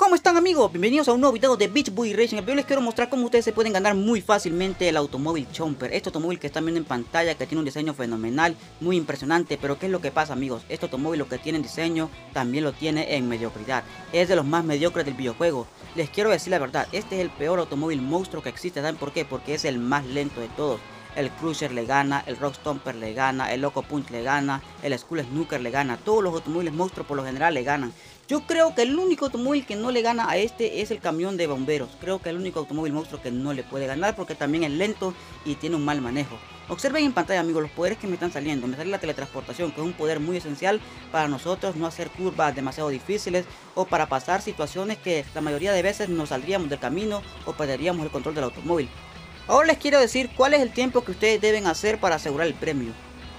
¿Cómo están amigos? Bienvenidos a un nuevo video de Beach Boy Racing. El video les quiero mostrar cómo ustedes se pueden ganar muy fácilmente el automóvil Chomper. Este automóvil que están viendo en pantalla, que tiene un diseño fenomenal, muy impresionante. Pero ¿qué es lo que pasa amigos? Este automóvil lo que tiene en diseño, también lo tiene en mediocridad. Es de los más mediocres del videojuego. Les quiero decir la verdad, este es el peor automóvil monstruo que existe. ¿Saben por qué? Porque es el más lento de todos el Cruiser le gana, el Rock Stomper le gana, el Loco Punch le gana, el Skull Snooker le gana, todos los automóviles monstruos por lo general le ganan. Yo creo que el único automóvil que no le gana a este es el camión de bomberos. Creo que el único automóvil monstruo que no le puede ganar porque también es lento y tiene un mal manejo. Observen en pantalla amigos los poderes que me están saliendo. Me sale la teletransportación que es un poder muy esencial para nosotros no hacer curvas demasiado difíciles o para pasar situaciones que la mayoría de veces nos saldríamos del camino o perderíamos el control del automóvil. Ahora les quiero decir cuál es el tiempo que ustedes deben hacer para asegurar el premio.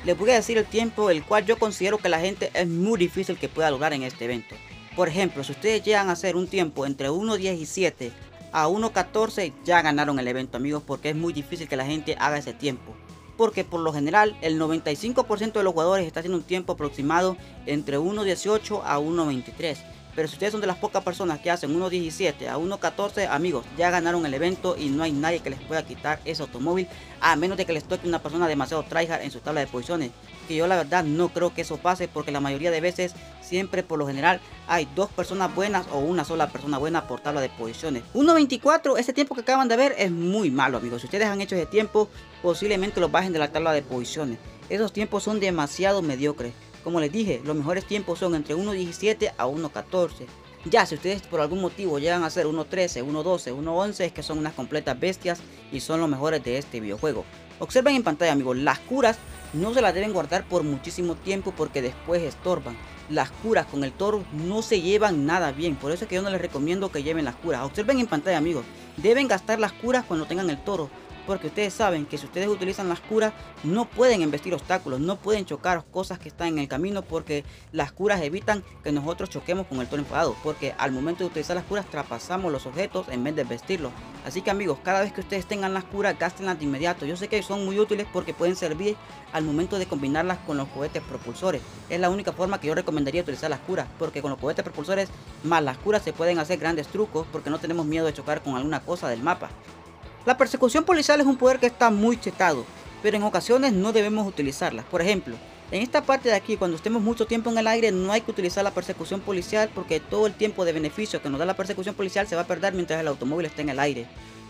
Les voy a decir el tiempo el cual yo considero que la gente es muy difícil que pueda lograr en este evento. Por ejemplo, si ustedes llegan a hacer un tiempo entre 1.17 a 1.14, ya ganaron el evento, amigos, porque es muy difícil que la gente haga ese tiempo. Porque por lo general, el 95% de los jugadores está haciendo un tiempo aproximado entre 1.18 a 1.23. Pero si ustedes son de las pocas personas que hacen 1.17 a 1.14, amigos, ya ganaron el evento y no hay nadie que les pueda quitar ese automóvil. A menos de que les toque una persona demasiado tryhard en su tabla de posiciones. Que yo la verdad no creo que eso pase porque la mayoría de veces, siempre por lo general, hay dos personas buenas o una sola persona buena por tabla de posiciones. 1.24, ese tiempo que acaban de ver es muy malo, amigos. Si ustedes han hecho ese tiempo, posiblemente lo bajen de la tabla de posiciones. Esos tiempos son demasiado mediocres. Como les dije, los mejores tiempos son entre 1.17 a 1.14. Ya, si ustedes por algún motivo llegan a ser 1.13, 1.12, 1.11, es que son unas completas bestias y son los mejores de este videojuego. Observen en pantalla, amigos, las curas no se las deben guardar por muchísimo tiempo porque después estorban. Las curas con el toro no se llevan nada bien, por eso es que yo no les recomiendo que lleven las curas. Observen en pantalla, amigos, deben gastar las curas cuando tengan el toro, porque ustedes saben que si ustedes utilizan las curas no pueden embestir obstáculos, no pueden chocar cosas que están en el camino porque las curas evitan que nosotros choquemos con el toro enfadado, porque al momento de utilizar las curas traspasamos los objetos en vez de vestirlos. Así que amigos, cada vez que ustedes tengan las curas, gástenlas de inmediato. Yo sé que son muy útiles porque pueden servir al momento de combinarlas con los cohetes propulsores. Es la única forma que yo recomendaría utilizar las curas, porque con los cohetes propulsores más las curas se pueden hacer grandes trucos porque no tenemos miedo de chocar con alguna cosa del mapa. La persecución policial es un poder que está muy chetado, pero en ocasiones no debemos utilizarla. Por ejemplo, en esta parte de aquí, cuando estemos mucho tiempo en el aire, no hay que utilizar la persecución policial porque todo el tiempo de beneficio que nos da la persecución policial se va a perder mientras el automóvil esté en el aire.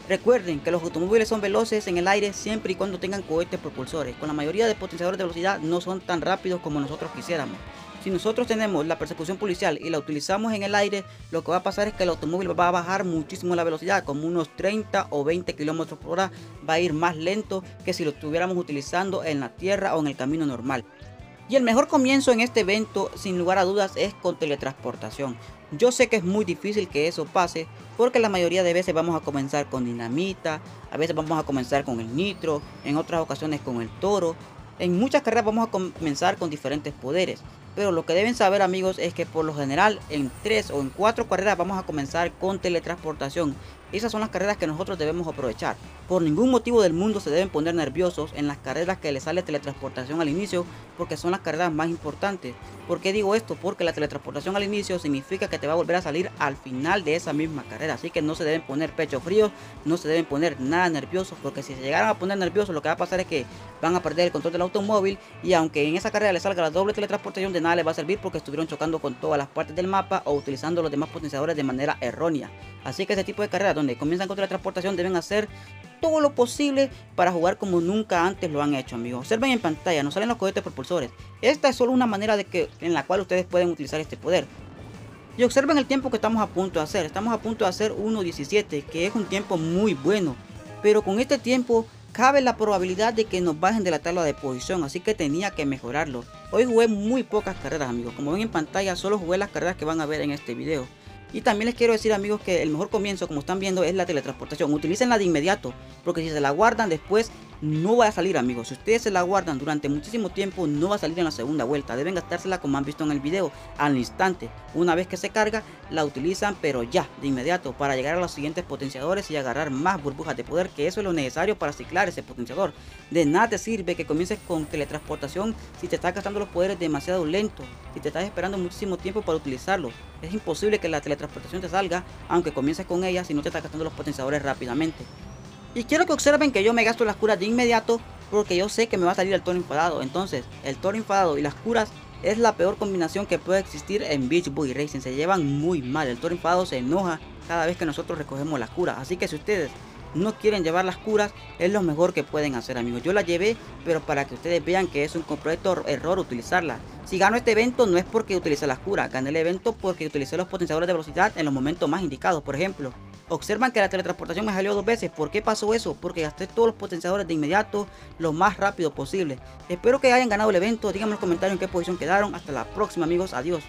Recuerden que los automóviles son veloces en el aire siempre y cuando tengan cohetes propulsores. Con la mayoría de potenciadores de velocidad no son tan rápidos como nosotros quisiéramos. Si nosotros tenemos la persecución policial y la utilizamos en el aire, lo que va a pasar es que el automóvil va a bajar muchísimo la velocidad, como unos 30 o 20 kilómetros por hora, va a ir más lento que si lo estuviéramos utilizando en la tierra o en el camino normal. Y el mejor comienzo en este evento, sin lugar a dudas, es con teletransportación. Yo sé que es muy difícil que eso pase, porque la mayoría de veces vamos a comenzar con dinamita, a veces vamos a comenzar con el nitro, en otras ocasiones con el toro. En muchas carreras vamos a comenzar con diferentes poderes. Pero lo que deben saber amigos es que por lo general en 3 o en 4 carreras vamos a comenzar con teletransportación. Esas son las carreras que nosotros debemos aprovechar. Por ningún motivo del mundo se deben poner nerviosos en las carreras que les sale teletransportación al inicio porque son las carreras más importantes. ¿Por qué digo esto? Porque la teletransportación al inicio significa que te va a volver a salir al final de esa misma carrera. Así que no se deben poner pecho frío, no se deben poner nada nerviosos porque si se llegaran a poner nerviosos lo que va a pasar es que van a perder el control del automóvil y aunque en esa carrera les salga la doble teletransportación de nada les va a servir porque estuvieron chocando con todas las partes del mapa o utilizando los demás potenciadores de manera errónea. Así que ese tipo de carreras donde comienzan con la transportación deben hacer todo lo posible para jugar como nunca antes lo han hecho amigos. Observen en pantalla, nos salen los cohetes propulsores. Esta es solo una manera de que, en la cual ustedes pueden utilizar este poder. Y observen el tiempo que estamos a punto de hacer. Estamos a punto de hacer 1.17, que es un tiempo muy bueno. Pero con este tiempo cabe la probabilidad de que nos bajen de la tabla de posición, así que tenía que mejorarlo. Hoy jugué muy pocas carreras amigos, como ven en pantalla solo jugué las carreras que van a ver en este video. Y también les quiero decir amigos que el mejor comienzo como están viendo es la teletransportación. Utilicenla de inmediato porque si se la guardan después no va a salir amigos. Si ustedes se la guardan durante muchísimo tiempo no va a salir en la segunda vuelta. Deben gastársela como han visto en el video al instante. Una vez que se carga la utilizan pero ya de inmediato para llegar a los siguientes potenciadores y agarrar más burbujas de poder que eso es lo necesario para ciclar ese potenciador. De nada te sirve que comiences con teletransportación si te estás gastando los poderes demasiado lento. Si te estás esperando muchísimo tiempo para utilizarlo. Es imposible que la teletransportación te salga aunque comiences con ella si no te estás gastando los potenciadores rápidamente. Y quiero que observen que yo me gasto las curas de inmediato porque yo sé que me va a salir el toro enfadado. Entonces, el toro enfadado y las curas es la peor combinación que puede existir en Beach Boy Racing. Se llevan muy mal. El toro enfadado se enoja cada vez que nosotros recogemos las curas. Así que si ustedes no quieren llevar las curas, es lo mejor que pueden hacer amigos. Yo las llevé, pero para que ustedes vean que es un completo error utilizarla. Si gano este evento no es porque utilicé las curas, gané el evento porque utilicé los potenciadores de velocidad en los momentos más indicados. Por ejemplo, Observan que la teletransportación me salió dos veces. ¿Por qué pasó eso? Porque gasté todos los potenciadores de inmediato lo más rápido posible. Espero que hayan ganado el evento. Díganme en los comentarios en qué posición quedaron. Hasta la próxima amigos. Adiós.